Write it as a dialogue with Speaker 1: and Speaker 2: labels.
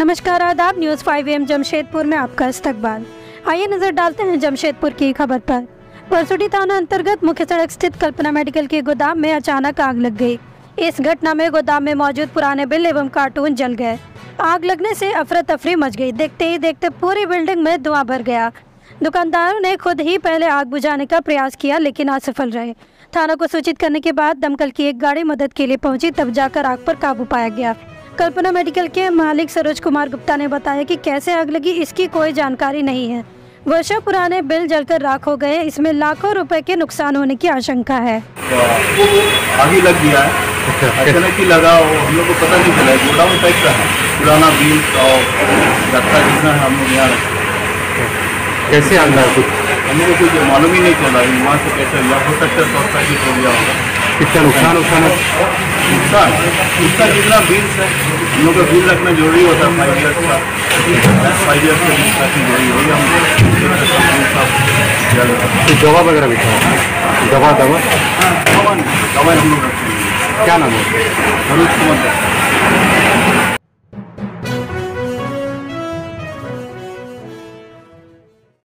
Speaker 1: नमस्कार, आदाब, news five M Jamshedpur में आपका इस्तकबाल। आइए नज़र डालते हैं जमशेदपुर की खबर पर। परसुडी थाना अंतर्गत मुख्य सड़क स्थित कल्पना मेडिकल के गोदाम में अचानक आग लग गई। इस घटना में गोदाम में मौजूद पुराने बिल एवं कार्टून जल गए। आग लगने से अफरा तफरी मच गई। देखते ही देखते पूरी बिल्डिंग में धुआँ भर गया। दुकानदारों ने खुद ही पहले आग बुझाने का प्रयास किया, लेकिन असफल रहे। थाना को सूचित करने के बाद दमकल की एक गाड़ी मदद के लिए पहुँची, तब जाकर आग पर काबू पाया गया। कल्पना मेडिकल के मालिक सरोज कुमार गुप्ता ने बताया कि कैसे आग लगी इसकी कोई जानकारी नहीं है। वर्षों पुराने बिल जलकर राख हो गए इसमें लाखों रुपए के नुकसान होने की आशंका है।
Speaker 2: आगे लग गया है। अचानक ही लगा वो हम लोग को पता नहीं चला गोडाउन टाइप का है। पुराना बिल और गत्ता जितना है हम लोग यहाँ
Speaker 3: कैसे आग लगा? कुछ
Speaker 2: हम लोग को कुछ मालूम ही नहीं चला वहाँ से कैसे हुआ? हो सकता है शॉर्ट सर्किट हो गया होगा।
Speaker 3: कितना नुकसान नुकसान है?
Speaker 2: नुकसान उसका जितना बिल है? हम लोग का बिल रखना ज़रूरी होता है फाइव ईयर्स का। फाइव ईयर्स का बिल रखना ज़रूरी होगी हम।
Speaker 3: कुछ दवा वगैरह भी था। दवा दवा?
Speaker 2: दवा नहीं, हम लोग रखते हैं
Speaker 3: क्या नाम है?
Speaker 2: मनोज कुमार।